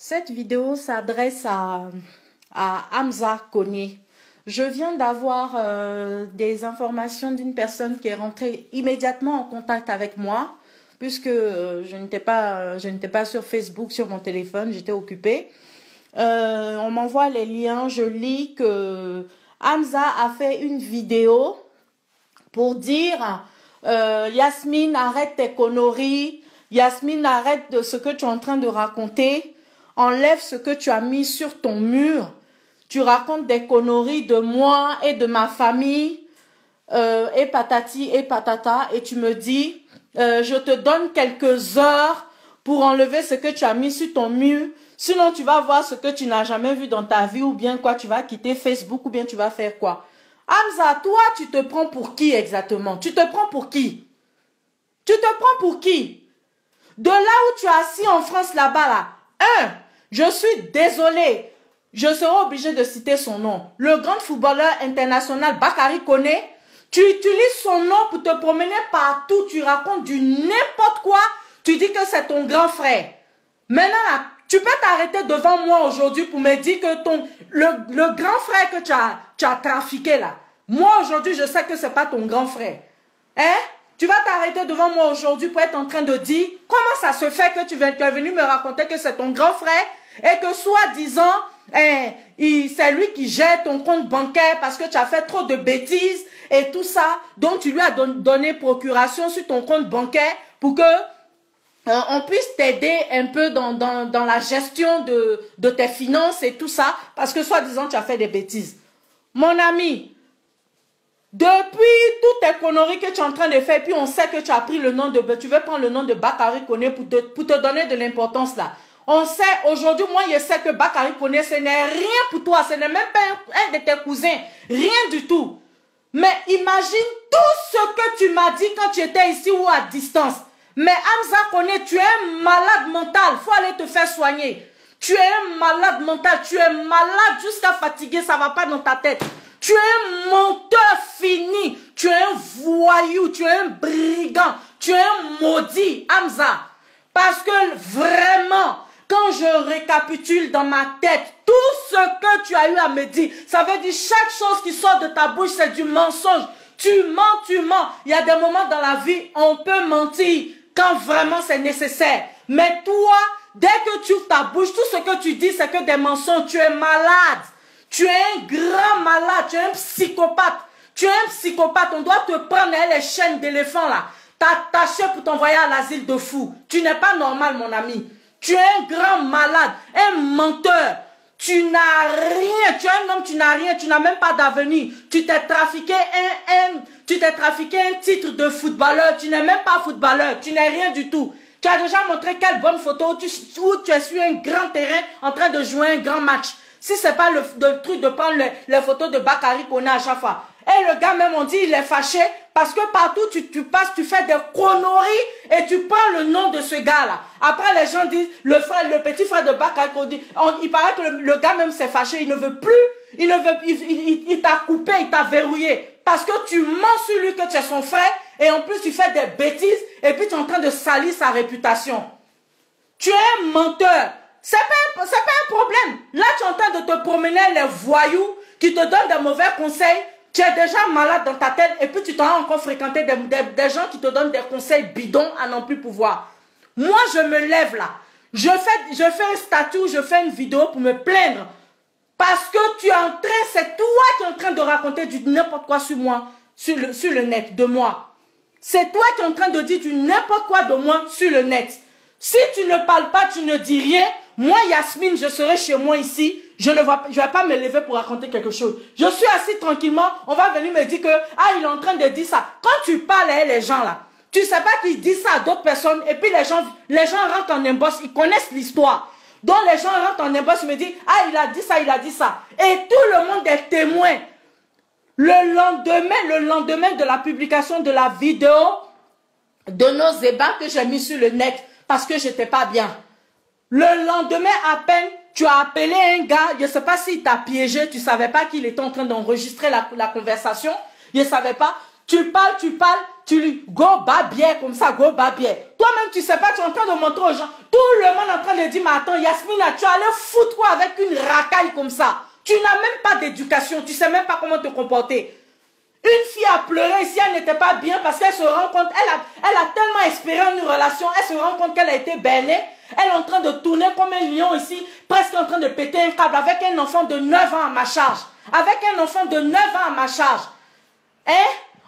Cette vidéo s'adresse à, Hamza Kone. Je viens d'avoir euh, des informations d'une personne qui est rentrée immédiatement en contact avec moi, puisque euh, je n'étais pas, pas sur Facebook, sur mon téléphone, j'étais occupée. Euh, on m'envoie les liens, je lis que Hamza a fait une vidéo pour dire Yasmine, arrête tes conneries, Yasmine, arrête de ce que tu es en train de raconter enlève ce que tu as mis sur ton mur. Tu racontes des conneries de moi et de ma famille, euh, et patati et patata, et tu me dis, euh, je te donne quelques heures pour enlever ce que tu as mis sur ton mur. Sinon, tu vas voir ce que tu n'as jamais vu dans ta vie, ou bien quoi, tu vas quitter Facebook, ou bien tu vas faire quoi. Hamza, toi, tu te prends pour qui exactement? Tu te prends pour qui? Tu te prends pour qui? De là où tu es assis en France là-bas, là, un, je suis désolé. Je serai obligé de citer son nom. Le grand footballeur international Bakary Kone, tu utilises son nom pour te promener partout, tu racontes du n'importe quoi, tu dis que c'est ton grand frère. Maintenant, tu peux t'arrêter devant moi aujourd'hui pour me dire que ton, le, grand frère que tu as, trafiqué là, moi aujourd'hui je sais que c'est pas ton grand frère. Hein? Tu vas t'arrêter devant moi aujourd'hui pour être en train de dire comment ça se fait que tu es venu me raconter que c'est ton grand frère? Et que soi-disant, eh, c'est lui qui gère ton compte bancaire parce que tu as fait trop de bêtises et tout ça, donc tu lui as donné procuration sur ton compte bancaire pour que euh, on puisse t'aider un peu dans, dans, dans la gestion de, de tes finances et tout ça, parce que soi-disant tu as fait des bêtises. Mon ami, depuis toutes tes conneries que tu es en train de faire, puis on sait que tu as pris le nom de, tu veux prendre le nom de Bakary Kone pour te, pour te donner de l'importance là. On sait, aujourd'hui, moi, je sais que Bakary Kone, ce n'est rien pour toi. Ce n'est même pas un, de tes cousins. Rien du tout. Mais imagine tout ce que tu m'as dit quand tu étais ici ou à distance. Mais Hamza Kone, tu es un malade mental. faut aller te faire soigner. Tu es un malade mental. Tu es malade jusqu'à fatiguer. Ça va pas dans ta tête. Tu es un menteur fini. Tu es un voyou. Tu es un brigand. Tu es un maudit, Hamza. Parce que vraiment, je récapitule dans ma tête tout ce que tu as eu à me dire, ça veut dire chaque chose qui sort de ta bouche, c'est du mensonge. Tu mens, tu mens. Il y a des moments dans la vie, on peut mentir quand vraiment c'est nécessaire. Mais toi, dès que tu ouvres ta bouche, tout ce que tu dis, c'est que des mensonges. Tu es malade. Tu es un grand malade. Tu es un psychopathe. Tu es un psychopathe. On doit te prendre les chaînes d'éléphant là. T'attacher pour t'envoyer à l'asile de fou. Tu n'es pas normal, mon ami. Tu es un grand malade, un menteur. Tu n'as rien, tu es un homme, tu n'as rien, tu n'as même pas d'avenir. Tu t'es trafiqué un, tu t'es trafiqué un titre de footballeur, tu n'es même pas footballeur, tu n'es rien du tout. Tu as déjà montré quelle bonne photo où tu, es sur un grand terrain en train de jouer un grand match. Si c'est pas le, truc de prendre les, photos de Bakary qu'on a à chaque fois. Et le gars même on dit il est fâché parce que partout tu, tu passes, tu fais des conneries et tu prends le nom de ce gars-là. Après, les gens disent, le frère, le petit frère de Bakar, il paraît que le, gars même s'est fâché, il ne veut plus, il ne veut, il, t'a coupé, il t'a verrouillé. Parce que tu mens sur lui que tu es son frère et en plus tu fais des bêtises et puis tu es en train de salir sa réputation. Tu es un menteur. C'est pas, pas un problème. Là, tu es en train de te promener les voyous qui te donnent des mauvais conseils tu es déjà malade dans ta tête et puis tu t'en encore fréquenté des, des, gens qui te donnent des conseils bidons à non plus pouvoir. Moi, je me lève là. Je fais, je fais un statut, je fais une vidéo pour me plaindre. Parce que tu es en train, c'est toi qui es en train de raconter du n'importe quoi sur moi, sur le, sur le net, de moi. C'est toi qui es en train de dire du n'importe quoi de moi sur le net. Si tu ne parles pas, tu ne dis rien. Moi, Yasmine, je serai chez moi ici. Je ne vais, je vais pas me lever pour raconter quelque chose. Je suis assis tranquillement. On va venir me dire que, ah, il est en train de dire ça. Quand tu parles à les gens là, tu sais pas qu'ils disent ça à d'autres personnes. Et puis les gens, les gens rentrent en embosse. Ils connaissent l'histoire. Donc les gens rentrent en embosse. Ils me disent, ah, il a dit ça, il a dit ça. Et tout le monde est témoin. Le lendemain, le lendemain de la publication de la vidéo de nos ébats que j'ai mis sur le net parce que j'étais pas bien. Le lendemain à peine, tu as appelé un gars, je ne sais pas s'il t'a piégé, tu ne savais pas qu'il était en train d'enregistrer la, la, conversation, je ne savais pas. Tu parles, tu parles, tu lui go bas bien comme ça, go bas bien. Toi-même, tu ne sais pas, tu es en train de montrer aux gens. Tout le monde est en train de dire, mais attends, Yasmina, tu allais foutre quoi avec une racaille comme ça Tu n'as même pas d'éducation, tu sais même pas comment te comporter. Une fille a pleuré si elle n'était pas bien parce qu'elle se rend compte, elle a, elle a tellement espéré une relation, elle se rend compte qu'elle a été bêlée. Elle est en train de tourner comme un lion ici, presque en train de péter un câble avec un enfant de 9 ans à ma charge. Avec un enfant de 9 ans à ma charge. Hein?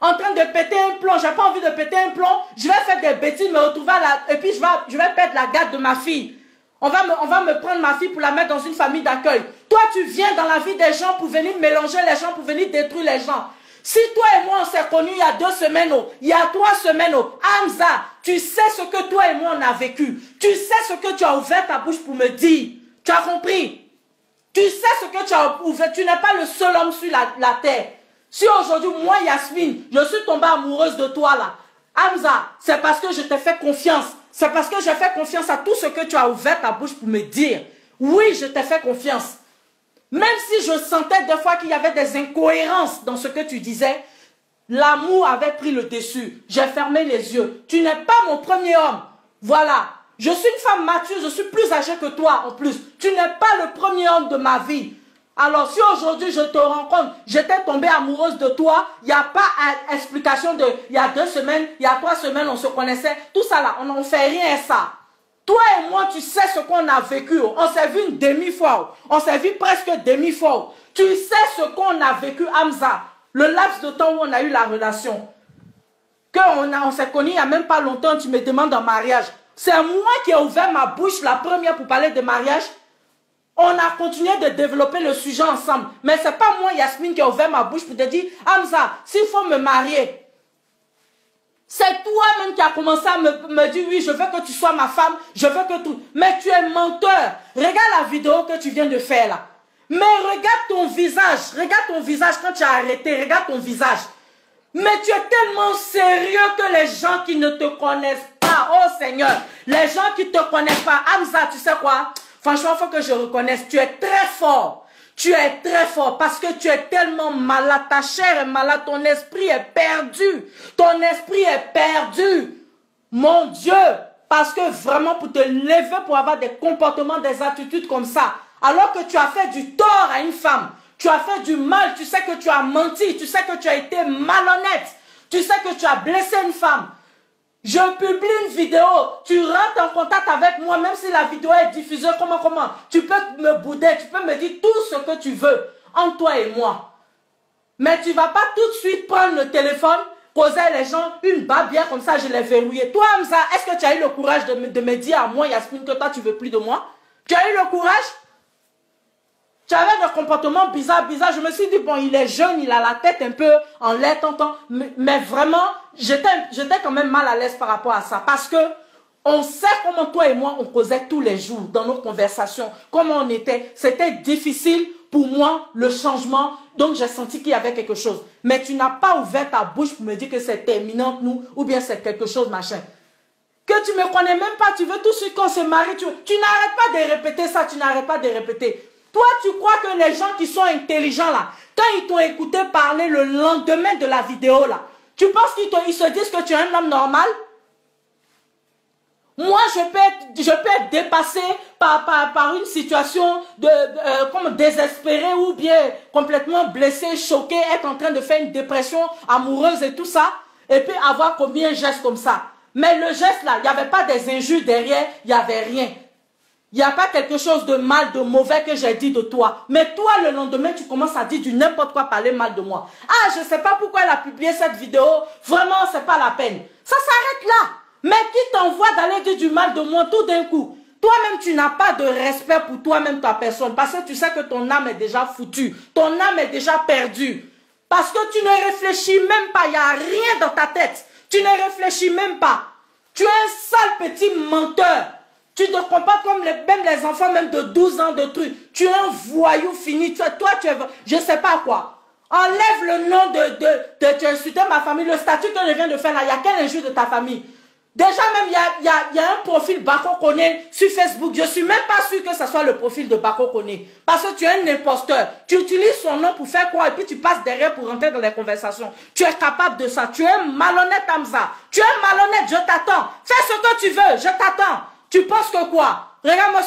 En train de péter un plomb. J'ai pas envie de péter un plomb. Je vais faire des bêtises, me retrouver à la... Et puis je vais, je vais perdre la garde de ma fille. On va, me, on va me prendre ma fille pour la mettre dans une famille d'accueil. Toi, tu viens dans la vie des gens pour venir mélanger les gens, pour venir détruire les gens. Si toi et moi on s'est connus il y a deux semaines, oh, il y a trois semaines, oh, Hamza, tu sais ce que toi et moi on a vécu. Tu sais ce que tu as ouvert ta bouche pour me dire. Tu as compris? Tu sais ce que tu as ouvert. Tu n'es pas le seul homme sur la, terre. Si aujourd'hui, moi, Yasmine, je suis tombée amoureuse de toi là, Hamza, c'est parce que je t'ai fait confiance. C'est parce que j'ai fait confiance à tout ce que tu as ouvert ta bouche pour me dire. Oui, je t'ai fait confiance. Même si je sentais des fois qu'il y avait des incohérences dans ce que tu disais, l'amour avait pris le dessus. J'ai fermé les yeux. Tu n'es pas mon premier homme. Voilà. Je suis une femme mature, je suis plus âgée que toi en plus. Tu n'es pas le premier homme de ma vie. Alors si aujourd'hui je te rencontre, j'étais tombée amoureuse de toi, il n'y a pas explication de, il y a deux semaines, il y a trois semaines, on se connaissait, tout ça là, on n'en fait rien ça. Toi et moi, tu sais ce qu'on a vécu. On s'est vu une demi-fois. On s'est vu presque demi-fois. Tu sais ce qu'on a vécu, Hamza. Le laps de temps où on a eu la relation. Qu'on on s'est connu il n'y a même pas longtemps, tu me demandes en mariage. C'est moi qui ai ouvert ma bouche la première pour parler de mariage. On a continué de développer le sujet ensemble. Mais ce n'est pas moi, Yasmine, qui ai ouvert ma bouche pour te dire, Hamza, s'il faut me marier, c'est toi-même qui as commencé à me, dire, oui, je veux que tu sois ma femme, je veux que tout. Mais tu es menteur. Regarde la vidéo que tu viens de faire là. Mais regarde ton visage, regarde ton visage quand tu as arrêté, regarde ton visage. Mais tu es tellement sérieux que les gens qui ne te connaissent oh Seigneur, les gens qui te connaissent pas, Hamza, tu sais quoi? Franchement, faut que je reconnaisse, tu es très fort. Tu es très fort parce que tu es tellement malade. Ta chair est malade. Ton esprit est perdu. Ton esprit est perdu. Mon Dieu. Parce que vraiment pour te lever, pour avoir des comportements, des attitudes comme ça, alors que tu as fait du tort à une femme, tu as fait du mal, tu sais que tu as menti, tu sais que tu as été malhonnête, tu sais que tu as blessé une femme, je publie une vidéo, tu rentres en contact avec moi, même si la vidéo est diffusée, comment, comment? Tu peux me bouder, tu peux me dire tout ce que tu veux entre toi et moi. Mais tu vas pas tout de suite prendre le téléphone, poser les gens une bien comme ça, je l'ai verrouillé. Toi, Hamza, est-ce que tu as eu le courage de me, de me dire à moi, Yasmine, que toi, tu veux plus de moi? Tu as eu le courage? Tu avais des comportements bizarres, bizarres. Je me suis dit, bon, il est jeune, il a la tête un peu en l'air, tonton. Mais, vraiment, j'étais quand même mal à l'aise par rapport à ça. Parce que on sait comment toi et moi, on causait tous les jours dans nos conversations, comment on était. C'était difficile pour moi, le changement. Donc, j'ai senti qu'il y avait quelque chose. Mais tu n'as pas ouvert ta bouche pour me dire que c'est terminant nous ou bien c'est quelque chose, machin. Que tu me connais même pas, tu veux tout de suite qu'on se marie. Tu, tu n'arrêtes pas de répéter ça, tu n'arrêtes pas de répéter. Toi, tu crois que les gens qui sont intelligents là, quand ils t'ont écouté parler le lendemain de la vidéo là, tu penses qu'ils se disent que tu es un homme normal? Moi, je peux être, je peux être dépassé par, par, une situation de, euh, comme désespéré ou bien complètement blessé, choqué, être en train de faire une dépression amoureuse et tout ça, et puis avoir combien de gestes comme ça. Mais le geste là, il n'y avait pas des injures derrière, il n'y avait rien. Il n'y a pas quelque chose de mal, de mauvais que j'ai dit de toi. Mais toi, le lendemain, tu commences à dire du n'importe quoi, parler mal de moi. Ah, je ne sais pas pourquoi elle a publié cette vidéo. Vraiment, c'est pas la peine. Ça s'arrête là. Mais qui t'envoie d'aller dire du mal de moi tout d'un coup? Toi-même, tu n'as pas de respect pour toi-même, ta personne. Parce que tu sais que ton âme est déjà foutue. Ton âme est déjà perdue. Parce que tu ne réfléchis même pas. Il n'y a rien dans ta tête. Tu ne réfléchis même pas. Tu es un sale petit menteur. Tu te comportes comme les, même les enfants, même de 12 ans de trucs. Tu es un voyou fini. Toi, tu es, je ne sais pas quoi. Enlève le nom de, de, de, tu insulté ma famille. Le statut que je viens de faire là, il y a quel injure de ta famille? Déjà même, il y a, y, a, y a, un profil Bako Kone sur Facebook. Je ne suis même pas sûr que ce soit le profil de Bako Kone. Parce que tu es un imposteur. Tu utilises son nom pour faire quoi? Et puis tu passes derrière pour rentrer dans les conversations. Tu es capable de ça. Tu es malhonnête, Hamza. Tu es malhonnête, je t'attends. Fais ce que tu veux, je t'attends. Tu penses que quoi? Regarde-moi